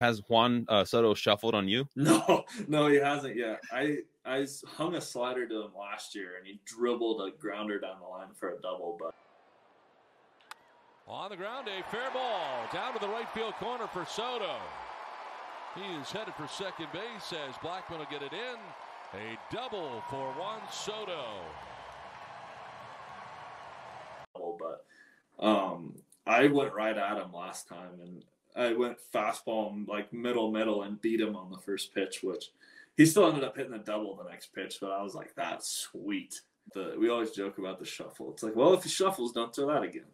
Has Juan uh, Soto shuffled on you? No, no, he hasn't yet. I I hung a slider to him last year, and he dribbled a grounder down the line for a double. But on the ground, a fair ball down to the right field corner for Soto. He is headed for second base as Blackmon will get it in. A double for Juan Soto. But um, I went right at him last time, and I went fastball and like middle middle and beat him on the first pitch, which he still ended up hitting a double the next pitch. But I was like, that's sweet. The, we always joke about the shuffle. It's like, well, if he shuffles, don't throw that again.